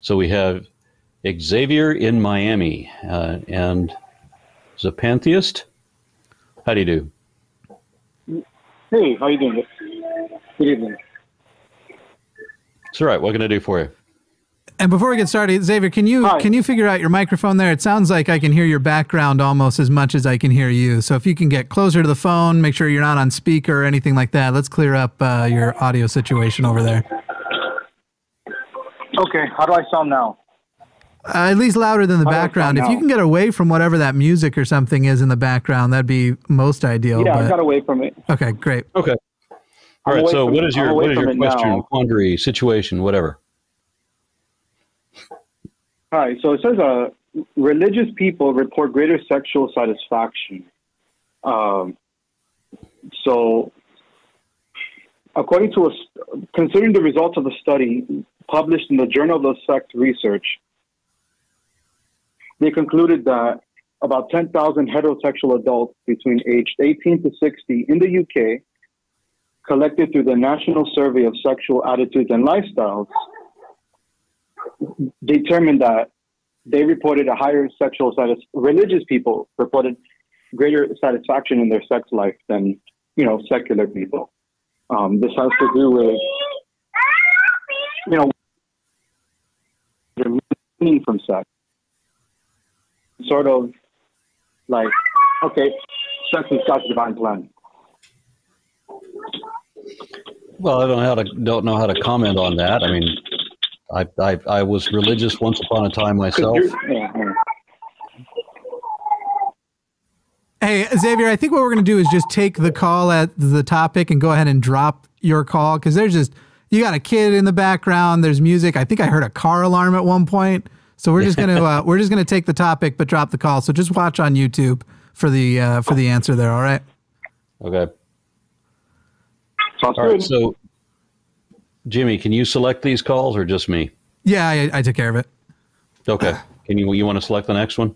So we have Xavier in Miami uh, and is a pantheist. How do you do? Hey, how you doing? Good evening. It's all right. What can I do for you? And before we get started, Xavier, can you Hi. can you figure out your microphone there? It sounds like I can hear your background almost as much as I can hear you. So if you can get closer to the phone, make sure you're not on speaker or anything like that. Let's clear up uh, your audio situation over there. Okay, how do I sound now? Uh, at least louder than the How background. If you can get away from whatever that music or something is in the background, that'd be most ideal. Yeah, I got away from it. okay, great. Okay. All I'm right. away So from what it. is your what is your question, now. quandary, situation, whatever? All right, so it says uh, religious people report greater sexual satisfaction. Um, so, according to a, considering the results of a study published in the Journal of Sex Research, they concluded that about 10,000 heterosexual adults between aged 18 to 60 in the UK, collected through the National Survey of Sexual Attitudes and Lifestyles, determined that they reported a higher sexual satis- religious people reported greater satisfaction in their sex life than you know secular people. Um, this has to do with you know meaning from sex, sort of like okay, sex is God's divine plan. Well, I don't know how to don't know how to comment on that. I mean, I I, I was religious once upon a time myself. yeah, yeah. Hey, Xavier, I think what we're going to do is just take the call at the topic and go ahead and drop your call because there's just, you got a kid in the background, there's music. I think I heard a car alarm at one point. So we're just going to, uh, we're just going to take the topic but drop the call. So just watch on YouTube for the, uh, for the answer there. All right. Okay. Sounds All right. good. So, Jimmy, can you select these calls or just me? Yeah, I, I took care of it. Okay. Can you you want to select the next one?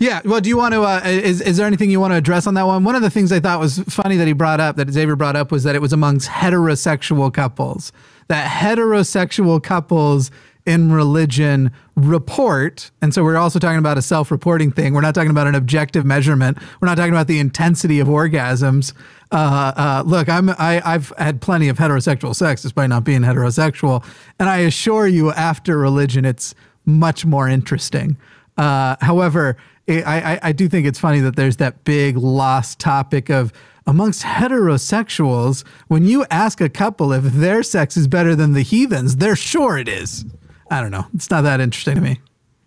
Yeah. Well, do you want to? Uh, is is there anything you want to address on that one? One of the things I thought was funny that he brought up, that Xavier brought up, was that it was amongst heterosexual couples. That heterosexual couples in religion report, and so we're also talking about a self-reporting thing. We're not talking about an objective measurement. We're not talking about the intensity of orgasms. Uh, uh, look, I'm I, I've had plenty of heterosexual sex despite not being heterosexual, and I assure you, after religion, it's much more interesting. Uh, however, I, I, I do think it's funny that there's that big lost topic of amongst heterosexuals, when you ask a couple if their sex is better than the heathens, they're sure it is. I don't know. It's not that interesting to me.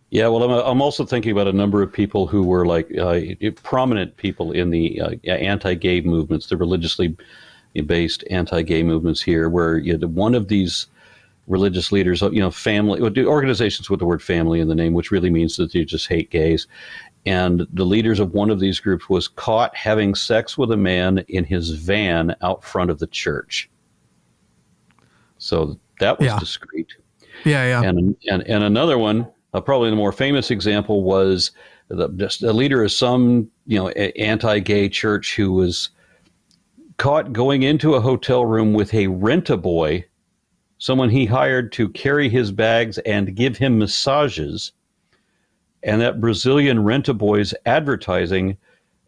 Yeah, well, I'm, I'm also thinking about a number of people who were like uh, prominent people in the uh, anti-gay movements, the religiously based anti-gay movements here, where you one of these religious leaders, you know, family organizations with the word family in the name, which really means that they just hate gays. And the leaders of one of these groups was caught having sex with a man in his van out front of the church. So that was Yeah. discreet. Yeah, yeah. And, and, and another one, uh, probably the more famous example, was the, just the leader of some you know a- anti-gay church who was caught going into a hotel room with a rent-a-boy, someone he hired to carry his bags and give him massages, and that Brazilian rent-a-boy's advertising.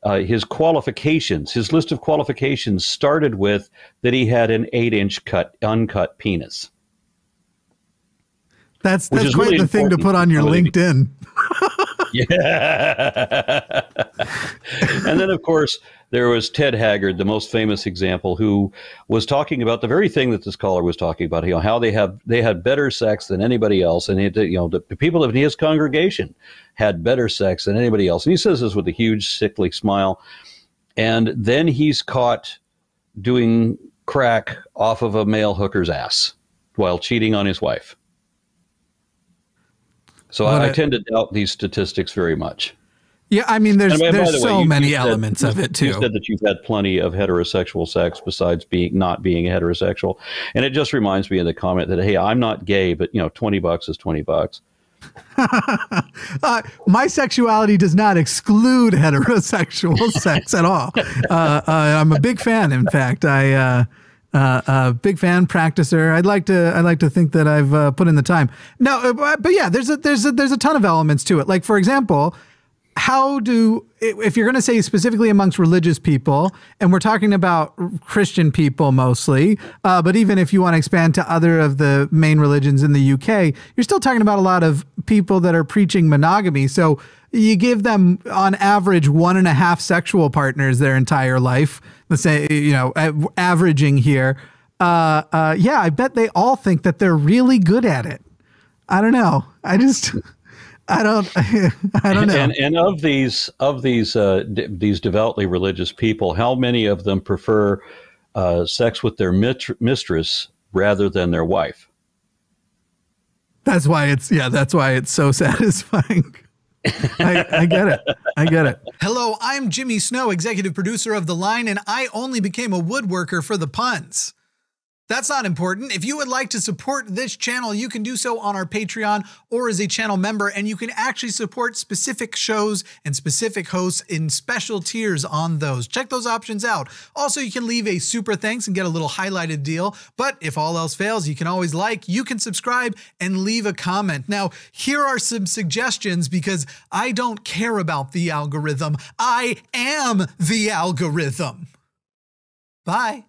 Uh, his qualifications, his list of qualifications started with that he had an eight-inch cut, uncut penis. That's that's quite really the thing to put on your for somebody to- LinkedIn. Yeah. And then, of course, there was Ted Haggard, the most famous example, who was talking about the very thing that this caller was talking about. You know how they have they had better sex than anybody else, and it, you know the people of his congregation had better sex than anybody else. And he says this with a huge sickly smile. And then he's caught doing crack off of a male hooker's ass while cheating on his wife. So I I, tend to doubt these statistics very much. Yeah, I mean, there's And by- by there's the way, so you- many you said- elements of it too. You said that you've had plenty of heterosexual sex besides being not being heterosexual, and it just reminds me of the comment that hey, I'm not gay, but you know, twenty bucks is twenty bucks. uh, my sexuality does not exclude heterosexual sex at all. Uh, uh, I'm a big fan. In fact, I uh, Uh, uh, big fan, practicer. I'd like to. I'd like to think that I've uh, put in the time. No, uh, but yeah, there's a there's a there's a ton of elements to it. Like for example, how do if you're going to say specifically amongst religious people, and we're talking about Christian people mostly, uh, but even if you want to expand to other of the main religions in the UK, you're still talking about a lot of people that are preaching monogamy. So you give them on average one and a half sexual partners their entire life. Let's say you know averaging here. Uh, uh, yeah, I bet they all think that they're really good at it. I don't know. I just. I don't. I don't know. And, and of these of these uh, d- these devoutly religious people, how many of them prefer uh, sex with their mit- mistress rather than their wife? That's why it's yeah. That's why it's so satisfying. I, I, get it. I get it. Hello, I'm Jimmy Snow, executive producer of The Line, and I only became a woodworker for the puns. That's not important. If you would like to support this channel, you can do so on our Patreon or as a channel member, and you can actually support specific shows and specific hosts in special tiers on those. Check those options out. Also, you can leave a super thanks and get a little highlighted deal. But if all else fails, you can always like, you can subscribe, and leave a comment. Now, here are some suggestions because I don't care about the algorithm. I am the algorithm. Bye.